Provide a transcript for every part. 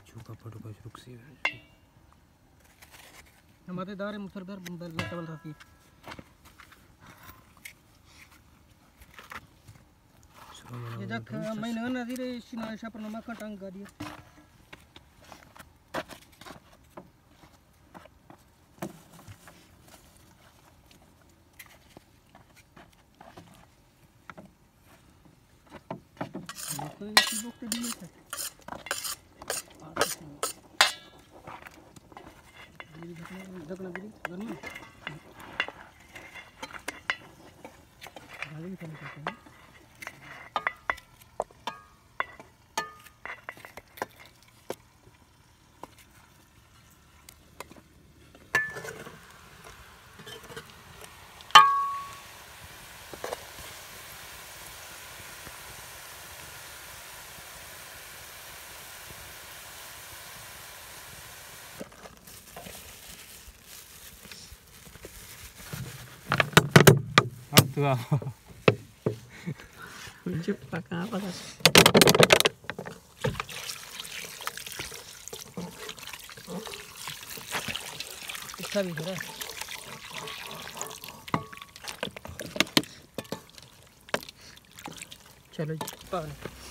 चूका पटो का रुक हमारे दारे मुसर बर बल रखी। ये जक मैंने ना धीरे सिना शपर नमा कटंग कर दिया कोई किसी बुक पे दिए थे ढकना tua. Lucu pak apa tuh? Bisa bicara. Cepat.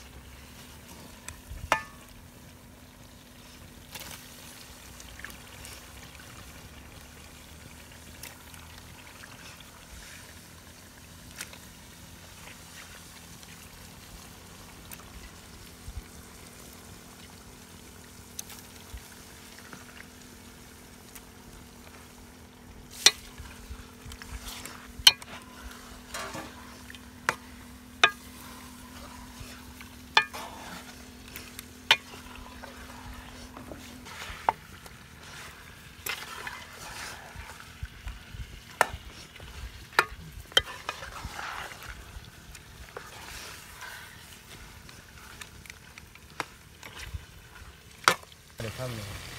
看们。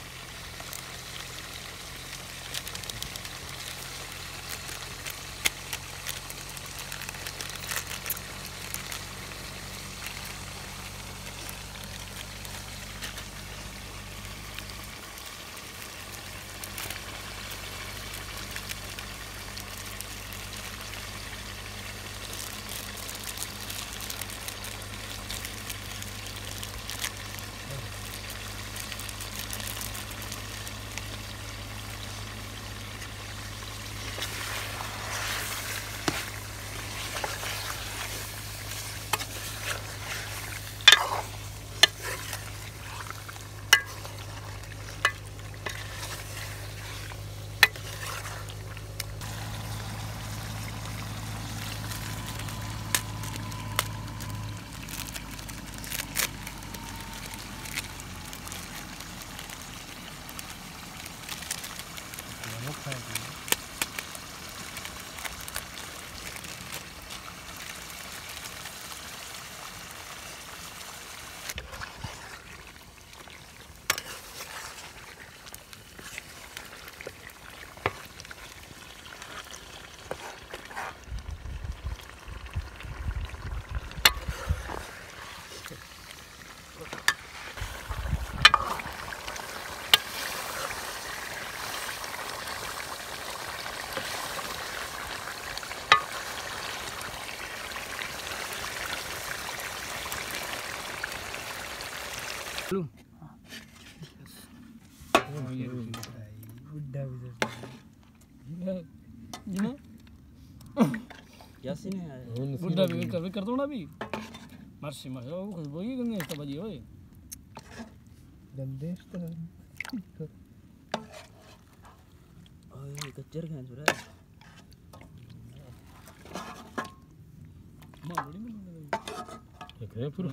बुढ़ा भी है कर कर दो ना भी मर्सी मर्सी। वो खुशबू ही गंगे तो बजी ओए। गंदे तो ओए गज्जर खान छुरा माँ बड़ी में एक है पूरा?